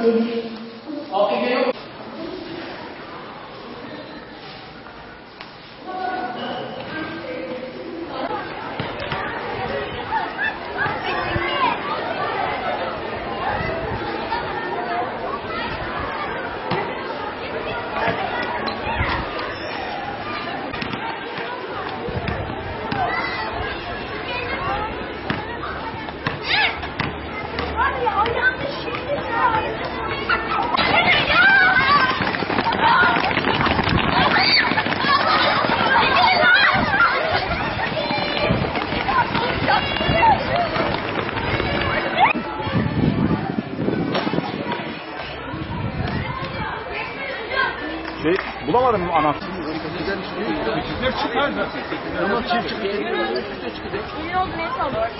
Var bulamadım mı anahtarı? Çiftler çıkar da. Tamam çift çıkıyor. İyi oldu neyse olur.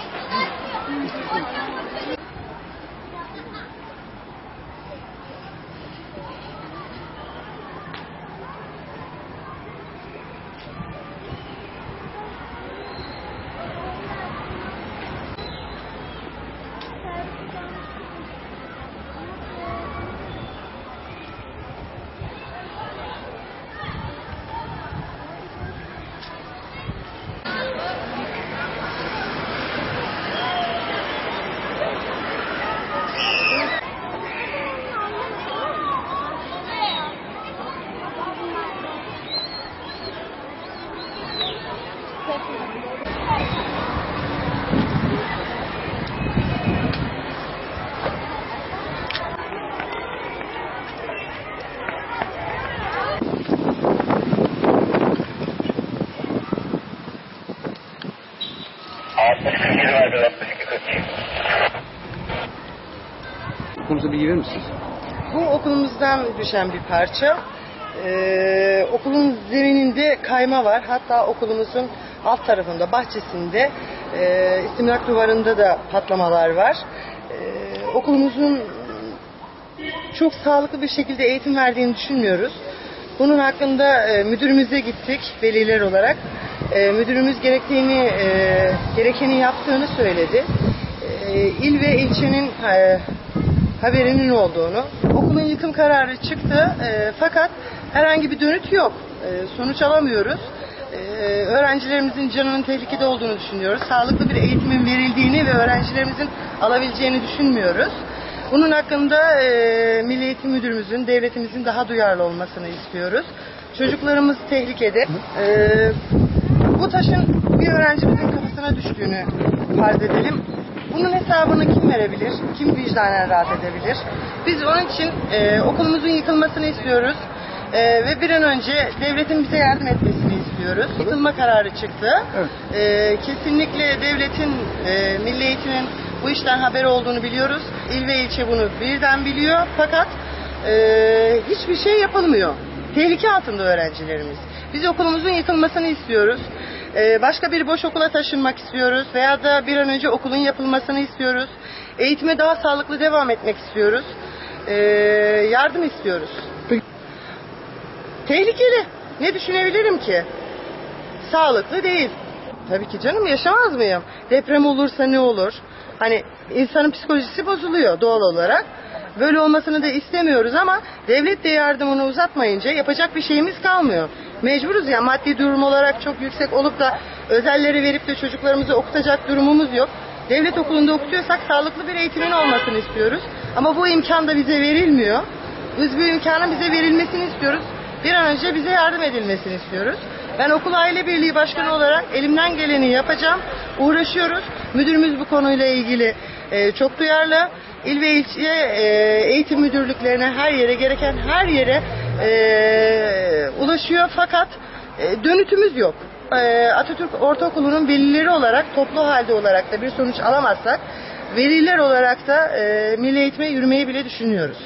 Konusu bilgi verir misiniz? Bu okulumuzdan düşen bir parça. Ee, okulun zemininde kayma var. Hatta okulumuzun alt tarafında, bahçesinde, e, istimlak duvarında da patlamalar var. Ee, okulumuzun çok sağlıklı bir şekilde eğitim verdiğini düşünmüyoruz. Bunun hakkında e, müdürümüze gittik veliler olarak. E, müdürümüz gerektiğini, e, gerekeni yaptığını söyledi. E, il ve ilçenin e, haberinin olduğunu. Okulun yıkım kararı çıktı e, fakat herhangi bir dönüt yok. E, sonuç alamıyoruz. E, öğrencilerimizin canının tehlikede olduğunu düşünüyoruz. Sağlıklı bir eğitimin verildiğini ve öğrencilerimizin alabileceğini düşünmüyoruz. Bunun hakkında e, Milli Eğitim Müdürümüzün, devletimizin daha duyarlı olmasını istiyoruz. Çocuklarımız tehlikede. E, bu taşın bir öğrencimizin kafasına düştüğünü farz edelim. Bunun hesabını kim verebilir? Kim vicdanen rahat edebilir? Biz onun için e, okulumuzun yıkılmasını istiyoruz. E, ve bir an önce devletin bize yardım etmesini istiyoruz. Yıkılma kararı çıktı. E, kesinlikle devletin, e, milli eğitimin bu işten haberi olduğunu biliyoruz. İl ve ilçe bunu birden biliyor. Fakat e, hiçbir şey yapılmıyor. Tehlike altında öğrencilerimiz. Biz okulumuzun yıkılmasını istiyoruz. Ee, başka bir boş okula taşınmak istiyoruz veya da bir an önce okulun yapılmasını istiyoruz. Eğitime daha sağlıklı devam etmek istiyoruz. Ee, yardım istiyoruz. Peki. Tehlikeli. Ne düşünebilirim ki? Sağlıklı değil. Tabii ki canım yaşamaz mıyım? Deprem olursa ne olur? Hani insanın psikolojisi bozuluyor doğal olarak. Böyle olmasını da istemiyoruz ama devlet de yardımını uzatmayınca yapacak bir şeyimiz kalmıyor. Mecburuz ya maddi durum olarak çok yüksek olup da özelleri verip de çocuklarımızı okutacak durumumuz yok. Devlet okulunda okutuyorsak sağlıklı bir eğitimin olmasını istiyoruz. Ama bu imkan da bize verilmiyor. Biz bu imkanın bize verilmesini istiyoruz. Bir an önce bize yardım edilmesini istiyoruz. Ben okul aile birliği başkanı olarak elimden geleni yapacağım. Uğraşıyoruz. Müdürümüz bu konuyla ilgili e, çok duyarlı. İl ve ilçe e, eğitim müdürlüklerine her yere gereken her yere e, ulaşıyor fakat e, dönütümüz yok. E, Atatürk Ortaokulu'nun velileri olarak toplu halde olarak da bir sonuç alamazsak veliler olarak da e, milli eğitime yürümeyi bile düşünüyoruz.